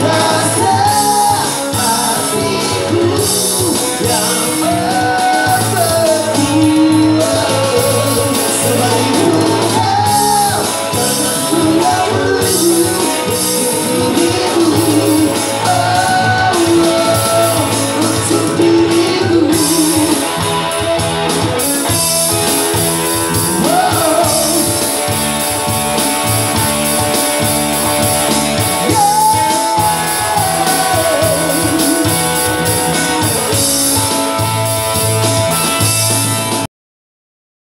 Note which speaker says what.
Speaker 1: Trust